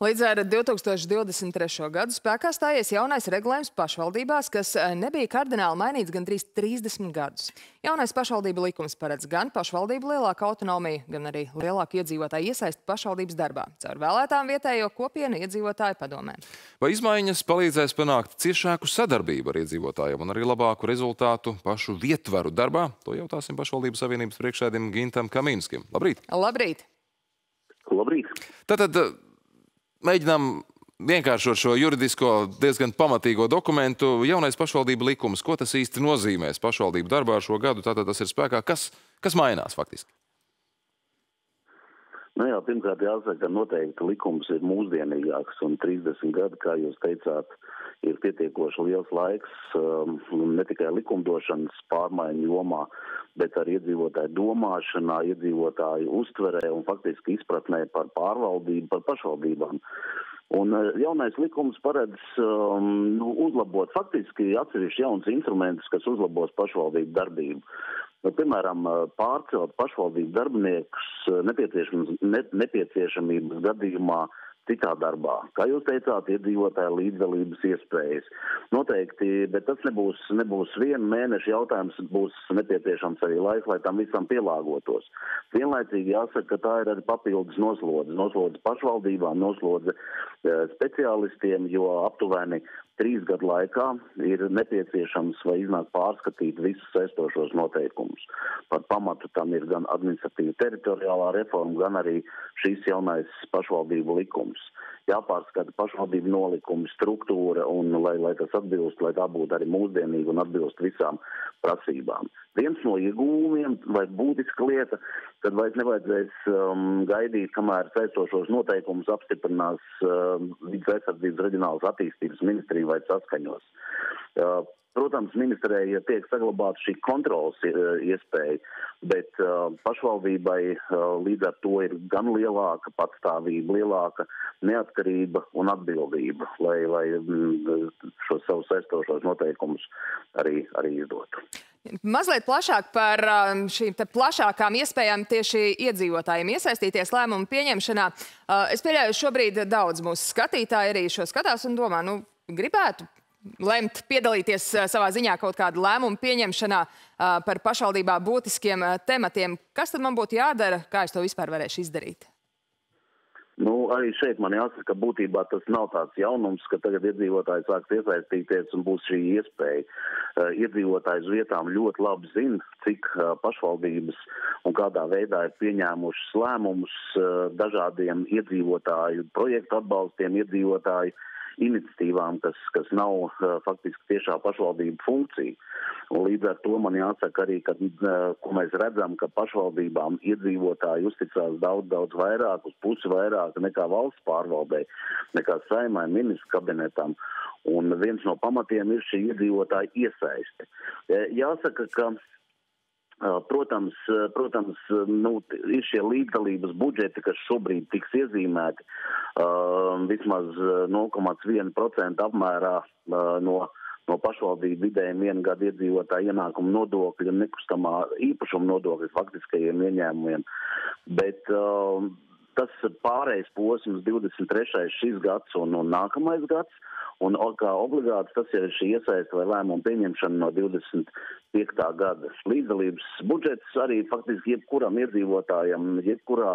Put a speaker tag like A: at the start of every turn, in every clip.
A: Līdz ar 2023. gadu spēkā stājies jaunais regulējums pašvaldībās, kas eh, nebija kardināli mainīts gandrīz 30 gadus. Jaunais pašvaldību likums paredz gan pašvaldību lielāku autonomiju, gan arī lielāku iedzīvotāju iesaisti pašvaldības darbā, caur vēlētām vietējo kopienu iedzīvotāju padomēm.
B: Vai izmaiņas palīdzēs panākt ciešāku sadarbību ar iedzīvotājiem un arī labāku rezultātu pašu vietvaru darbā? To jautāsim pašvaldības savienības priekšēdim Gintam Kamīnskim. Labrīt!
A: Labrīt!
C: Labrīt!
B: Tātad mēģinām vienkāršot šo juridisko diezgan pamatīgo dokumentu. Jaunais pašvaldību likums, ko tas īsti nozīmēs pašvaldību darbā šo gadu, tātad tas ir spēkā. Kas, kas mainās faktiski?
C: Nu jā, pirmkārt jāsaka, ka noteikti likums ir mūsdienīgāks un 30 gadi, kā jūs teicāt, ir pietiekoši liels laiks um, ne tikai likumdošanas pārmaiņu jomā, bet arī iedzīvotāju domāšanā, iedzīvotāju uztverē un faktiski izpratnē par pārvaldību, par pašvaldībām. Un uh, jaunais likums paredz um, nu, uzlabot faktiski atsevišķi jauns instrumentus, kas uzlabos pašvaldību darbību. Nu, piemēram, uh, pārcelt pašvaldību darbiniekus uh, ne, nepieciešamības gadījumā citā darbā. Kā jūs teicāt, iedzīvotāju līdzdalības iespējas. Noteikti, bet tas nebūs, nebūs viena mēneša jautājums, būs nepieciešams arī laiks, lai tam visam pielāgotos. Vienlaicīgi jāsaka, ka tā ir arī papildus noslodze. Noslodze pašvaldībām, noslodze e, speciālistiem, jo aptuveni trīs gadu laikā ir nepieciešams vai iznāk pārskatīt visus saistošos noteikumus. Par pamatu tam ir gan administratīva teritoriālā reforma, gan arī šīs jaunais pašvaldību likums. Jāpārskata pašvaldību nolikumi, struktūra un lai, lai tas atbilst, lai tā būtu arī mūsdienīga un atbilst visām prasībām. Viens no iegūmiem vai būtiska lieta, tad vairs nevajadzēs um, gaidīt, kamēr saistošos noteikumus apstiprinās um, vidas aizsardzības reģionālas attīstības ministrija vai saskaņos. Uh, Protams, ministrēja tiek saglabāta šī kontrolas uh, iespēja, bet uh, pašvaldībai uh, līdz ar to ir gan lielāka patstāvība, lielāka neatkarība un atbildība, lai, lai mm, šos savus saistošos noteikumus arī, arī izdotu.
A: Mazliet plašāk par um, šīm plašākām iespējām tieši iedzīvotājiem iesaistīties lēmumu pieņemšanā. Uh, es pieļauju, šobrīd daudz mūsu skatītāji arī šo skatās un domā, nu, gribētu lemt piedalīties savā ziņā kaut kādu lēmumu pieņemšanā par pašvaldībā būtiskiem tematiem. Kas tad man būtu jādara? Kā es to vispār varēšu izdarīt?
C: Nu, arī šeit man jāsaka, ka būtībā tas nav tāds jaunums, ka tagad iedzīvotāji sāks iesaistīties un būs šī iespēja. Iedzīvotāji uz vietām ļoti labi zina, cik pašvaldības un kādā veidā ir pieņēmušas lēmumus dažādiem iedzīvotāju projektu atbalstiem, iedzīvotāju iniciatīvām, kas, kas nav uh, faktiski tiešā pašvaldību funkcija. Un līdz ar to man jāsaka arī, ka, uh, ko mēs redzam, ka pašvaldībām iedzīvotāji uzticās daudz, daudz vairāk, uz pusi vairāk nekā valsts pārvaldē, nekā saimai ministru kabinetam. Un viens no pamatiem ir šī iedzīvotāja iesaiste. Jāsaka, ka Protams, protams nu, ir šie līdzdalības budžeti, kas šobrīd tiks iezīmēti vismaz 0,1% apmērā no, no pašvaldību vidējiem vienu gadu iedzīvotāju ienākumu nodokļu un nekustamā īpašuma nodokļu faktiskajiem ieņēmumiem. Bet uh, tas pārējais posms 23. šis gads un, un nākamais gads. Un kā obligāts tas ir šī iesaista vai lēmuma pieņemšana no 25. gada. Līdzdalības budžets arī faktiski jebkuram iedzīvotājam, jebkurā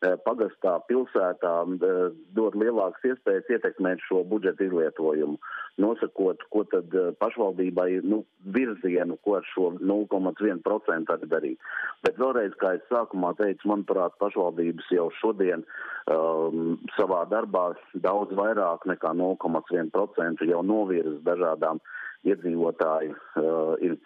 C: pagastā, pilsētā eh, dod lielākas iespējas ietekmēt šo budžeta izlietojumu, nosakot, ko tad eh, pašvaldībai nu, virzienu, ko ar šo 0,1% arī darīt. Bet vēlreiz, kā es sākumā teicu, manuprāt, pašvaldības jau šodien um, savā darbā daudz vairāk nekā 0,1% jau novirza dažādām iedzīvotāju uh,